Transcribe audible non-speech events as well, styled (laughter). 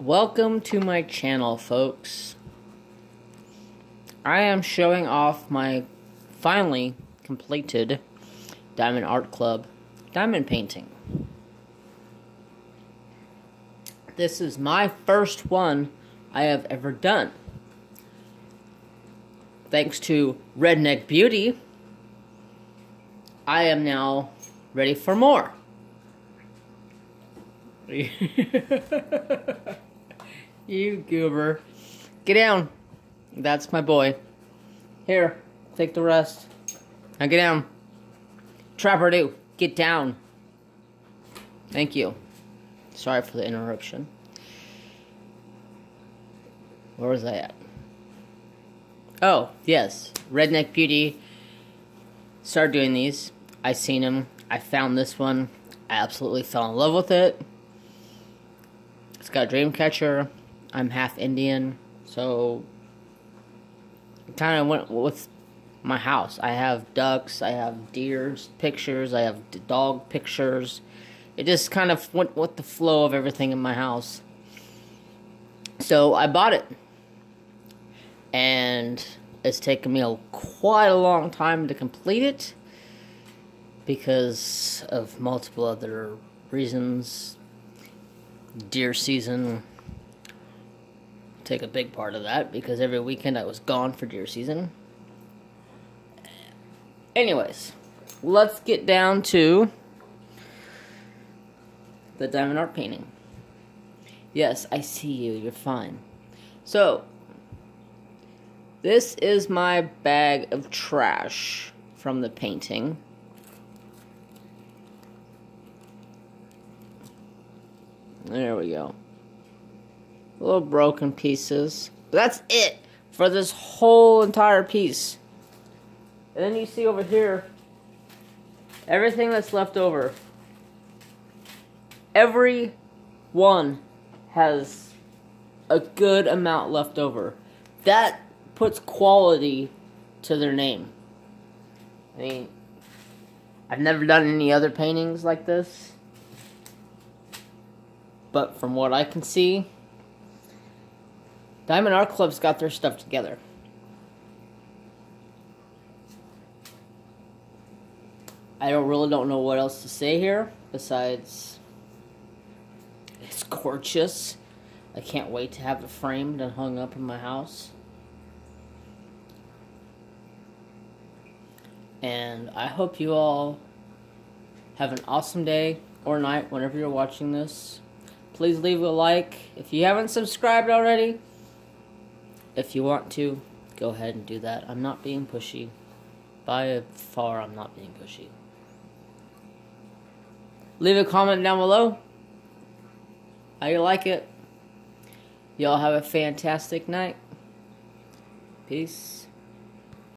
Welcome to my channel, folks. I am showing off my finally completed Diamond Art Club diamond painting. This is my first one I have ever done. Thanks to Redneck Beauty, I am now ready for more. (laughs) you goober. Get down. That's my boy. Here, take the rest. Now get down. Trapper do. Get down. Thank you. Sorry for the interruption. Where was I at? Oh, yes. Redneck Beauty started doing these. I seen him. I found this one. I absolutely fell in love with it. It's got a dream catcher. I'm half Indian, so kind of went with my house. I have ducks, I have deers pictures, I have dog pictures. It just kind of went with the flow of everything in my house. So I bought it. And it's taken me a, quite a long time to complete it because of multiple other reasons. Deer season take a big part of that because every weekend I was gone for deer season. Anyways, let's get down to the diamond art painting. Yes, I see you. You're fine. So, this is my bag of trash from the painting. There we go. Little broken pieces. But that's it for this whole entire piece. And then you see over here, everything that's left over. Every one has a good amount left over. That puts quality to their name. I mean, I've never done any other paintings like this. But from what I can see, Diamond Art Club's got their stuff together. I don't really don't know what else to say here besides it's gorgeous. I can't wait to have it framed and hung up in my house. And I hope you all have an awesome day or night whenever you're watching this. Please leave a like. If you haven't subscribed already, if you want to, go ahead and do that. I'm not being pushy. By far, I'm not being pushy. Leave a comment down below. How you like it. Y'all have a fantastic night. Peace.